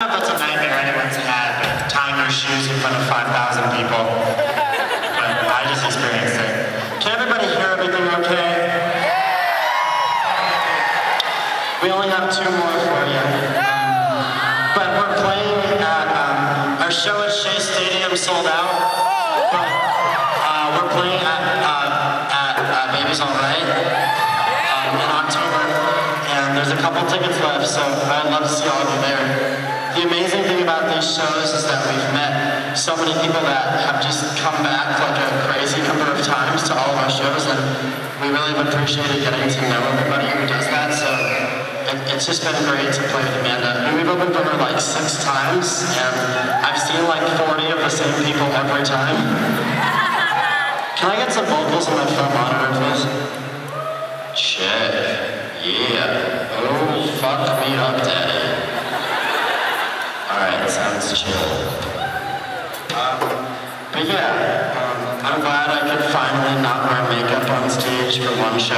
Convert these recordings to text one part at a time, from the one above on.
That's a nightmare anyone's had, tying your shoes in front of 5,000 people. But I just experienced it. Can everybody hear everything okay? We only have two more for you. But we're playing at, um, our show at Shea Stadium sold out. But uh, we're playing at, uh, at uh, Baby's Alright um, in October. And there's a couple tickets left, so I'd love to see all of you there. The amazing thing about these shows is that we've met so many people that have just come back like a crazy number of times to all of our shows, and we really have appreciated getting to know everybody who does that. So it, it's just been great to play with Amanda. And we've opened for her like six times, and I've seen like 40 of the same people every time. Can I get some vocals on my phone monitor, please? Check. Yeah. Um, but yeah, um, I'm glad I could finally not wear makeup on stage for one show.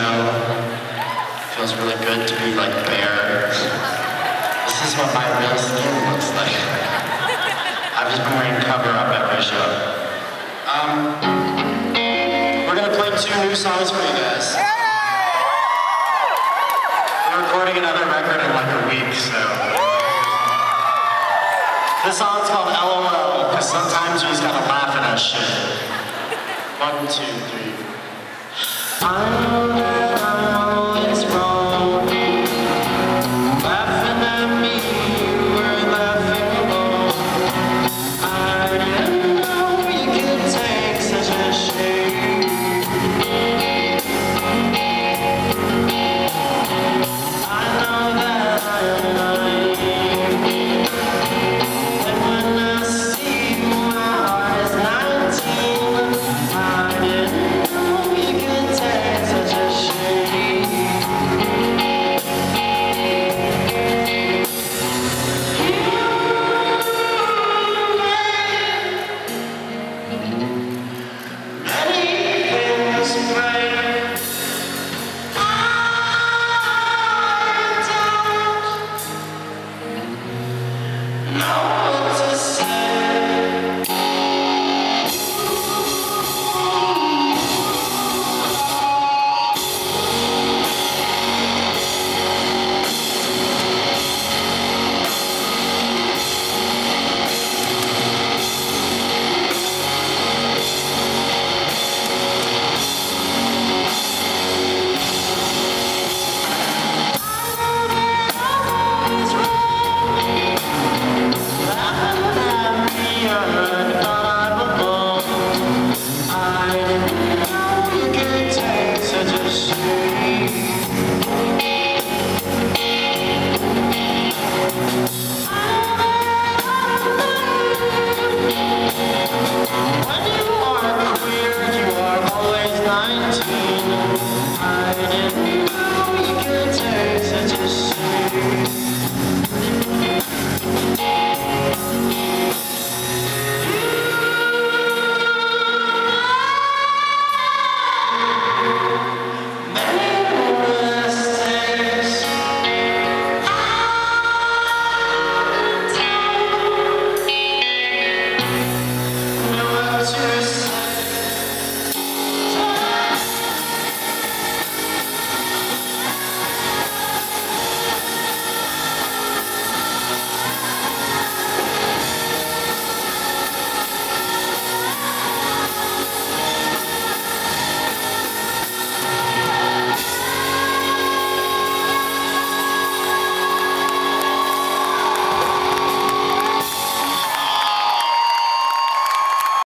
Feels really good to be like bare. This is what my real skin looks like. I've just been wearing cover up every show. Um, we're gonna play two new songs for you guys. We're recording another record in like a week, so. This song's called LOL, because sometimes you just gotta laugh at that shit. One, two, three. I